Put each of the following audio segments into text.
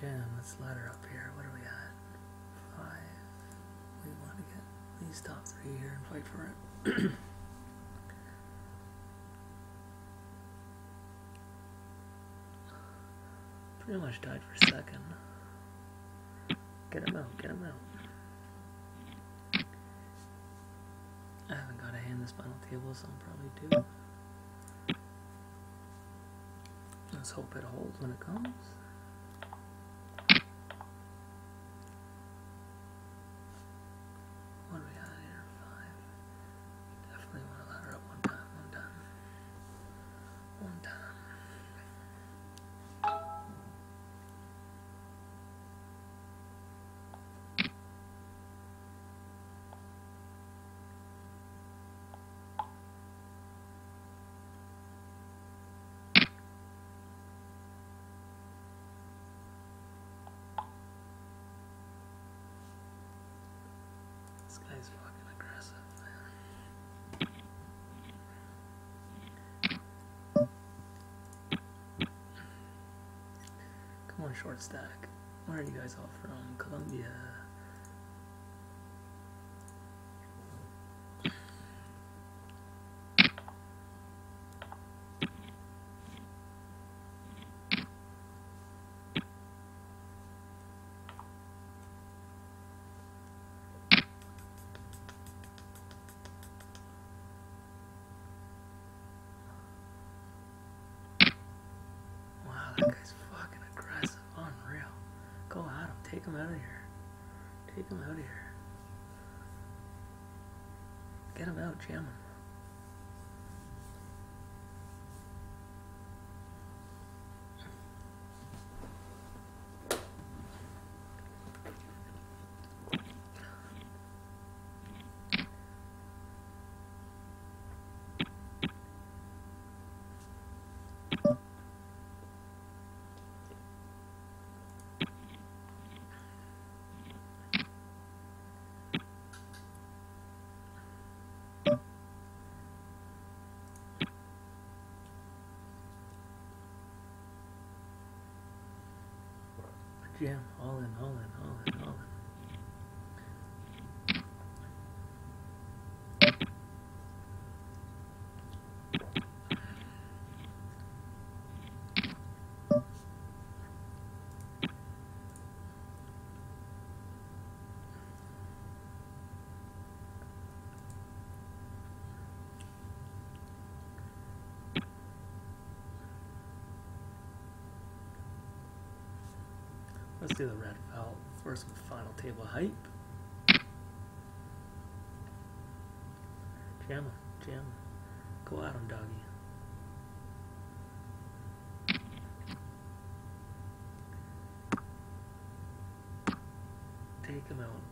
jam. Let's ladder up here. What are we at? Five. We want to get these top three here and fight for it. Pretty much died for a second. Get him out, get him out. I haven't got a hand this final table, so I'm probably do. Let's hope it holds when it comes. Fucking aggressive. Come on, short stack. Where are you guys all from? Colombia. That guy's fucking aggressive. Unreal. Go at him. Take him out of here. Take him out of here. Get him out. Jam him. Jam. All in, all in, all in, all in. Let's do the red felt for some final table hype. Jam jam. Go at him, doggy. Take him out.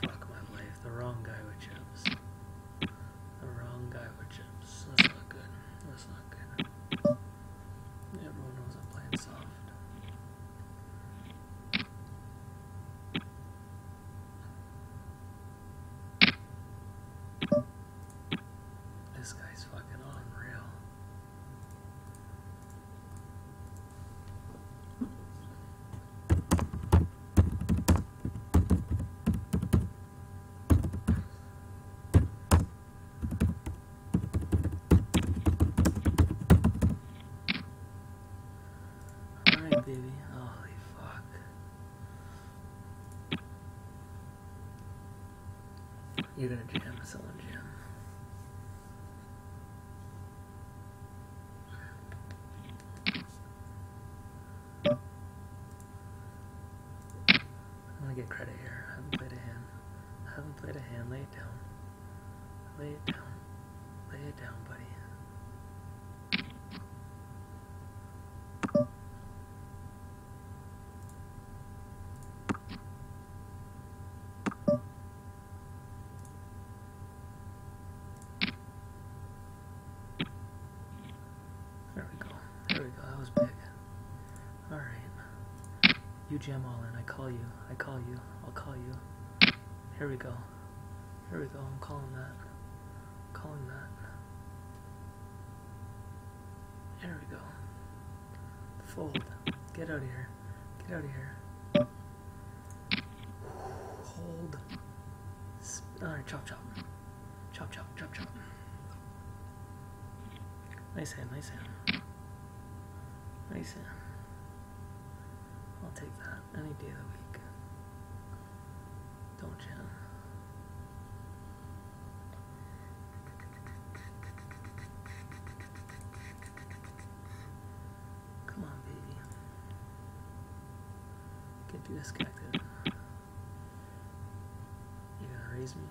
Fuck my life. The wrong guy with chips. The wrong guy with chips. That's not good. That's not good. Everyone knows I'm playing soft. This guy's fucking unreal. Alright, baby. Holy fuck. You're gonna jam jam. I'm gonna get credit here. I haven't played a hand. I haven't played a hand. Lay it down. Lay it down. Lay it down, buddy. There we go. There we go. That was big. Alright. You jam all in. I call you. I call you. I'll call you. Here we go. Here we go. I'm calling that. I'm calling that. Here we go. Fold. Get out of here. Get out of here. Hold. Alright, chop chop. Chop chop, chop chop. Nice hand, nice hand. Nice hand. I'll take that any day of the week. Don't jam. Come on, baby. Get disconnected. You're gonna raise me?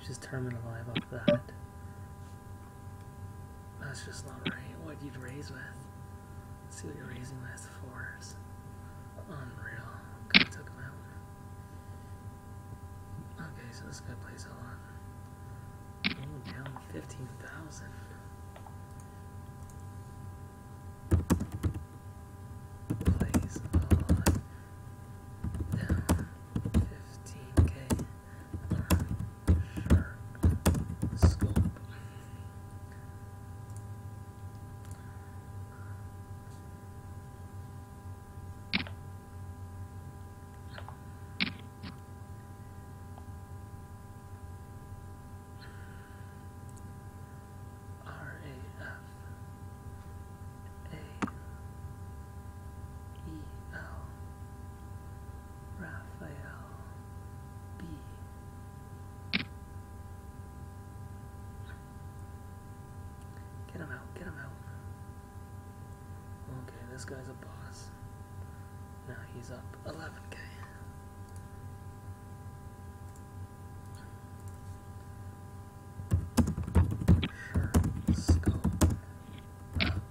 Keeps his tournament alive off that. That's just not right. What you'd raise with. Let's see what you're raising with. Fours. Unreal. Okay, took him out. Okay, so this guy plays a lot. Oh, down 15,000. Plays a lot. Down 15k. Shark scope. R A F A E L Rafael B Get him out, get him out. Okay, this guy's a boss. Now he's up 11k. Sure, scope up.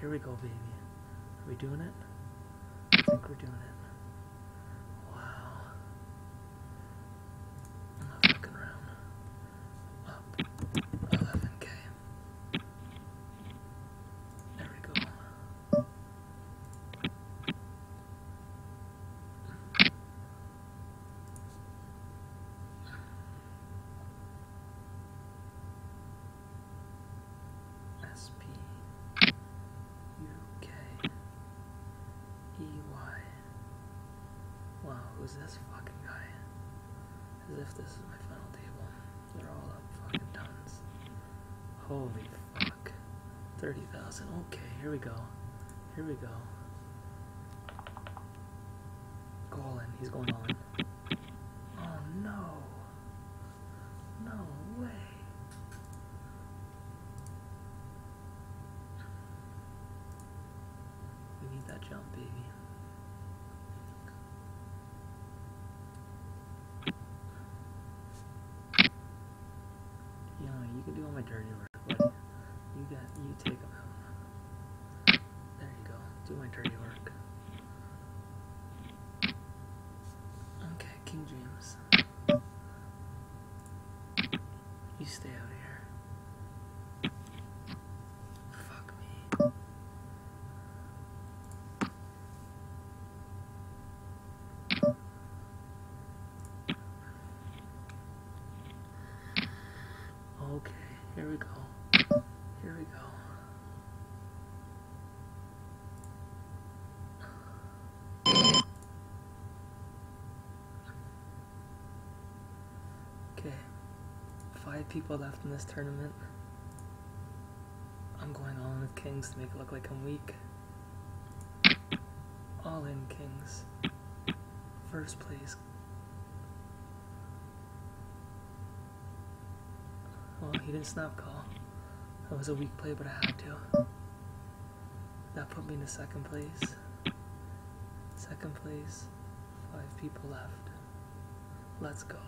Here we go, baby. Are we doing it? I think we're doing it. Wow. I'm not fucking around. Up 11k. There we go. S P U K E Y. Wow, who's this fucking guy? As if this is my final table. They're all up fucking tons. Holy fuck. 30,000. Okay, here we go. Here we go. Go all in. He's going all in. Oh no. No way. We need that jump, baby. You can do all my dirty work, buddy. You got, you take them out. There you go. Do my dirty work. Okay, King James. You stay out here. Fuck me. Okay. Five people left in this tournament. I'm going all in with kings to make it look like I'm weak. All in kings. First place. Well, he didn't snap call. That was a weak play, but I had to. That put me in second place. Second place. Five people left. Let's go.